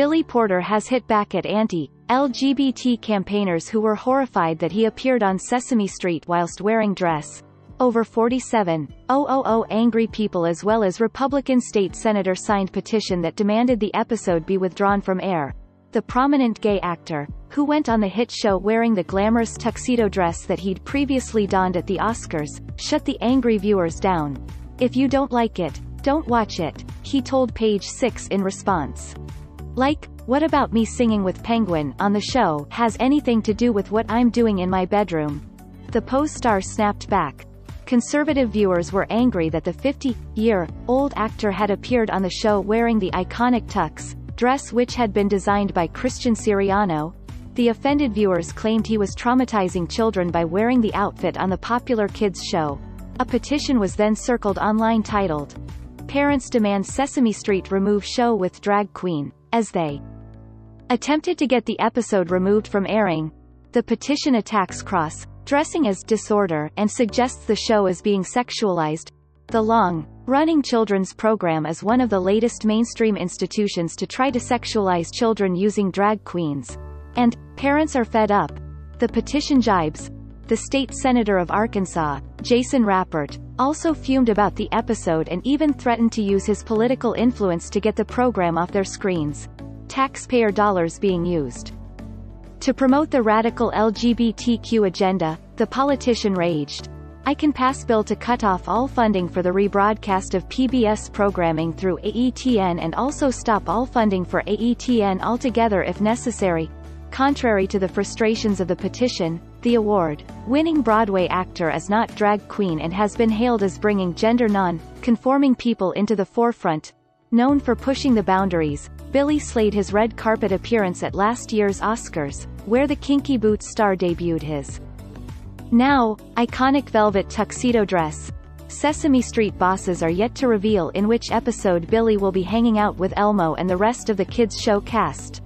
Billy Porter has hit back at anti-LGBT campaigners who were horrified that he appeared on Sesame Street whilst wearing dress. Over 47,000 angry people as well as Republican state senator signed petition that demanded the episode be withdrawn from air. The prominent gay actor, who went on the hit show wearing the glamorous tuxedo dress that he'd previously donned at the Oscars, shut the angry viewers down. If you don't like it, don't watch it, he told Page Six in response. Like, what about me singing with Penguin on the show has anything to do with what I'm doing in my bedroom? The Pose star snapped back. Conservative viewers were angry that the 50-year-old actor had appeared on the show wearing the iconic tux, dress which had been designed by Christian Siriano. The offended viewers claimed he was traumatizing children by wearing the outfit on the popular kids show. A petition was then circled online titled, Parents Demand Sesame Street Remove Show with Drag Queen, as they attempted to get the episode removed from airing. The petition attacks cross, dressing as disorder and suggests the show is being sexualized, the long-running children's program is one of the latest mainstream institutions to try to sexualize children using drag queens. And, parents are fed up. The petition jibes. The state senator of Arkansas, Jason Rapert, also fumed about the episode and even threatened to use his political influence to get the program off their screens. Taxpayer dollars being used. To promote the radical LGBTQ agenda, the politician raged. I can pass bill to cut off all funding for the rebroadcast of PBS programming through AETN and also stop all funding for AETN altogether if necessary. Contrary to the frustrations of the petition, the award-winning Broadway actor is not drag queen and has been hailed as bringing gender non-conforming people into the forefront. Known for pushing the boundaries, Billy slayed his red carpet appearance at last year's Oscars, where the Kinky Boots star debuted his now, iconic velvet tuxedo dress. Sesame Street bosses are yet to reveal in which episode Billy will be hanging out with Elmo and the rest of the kids' show cast.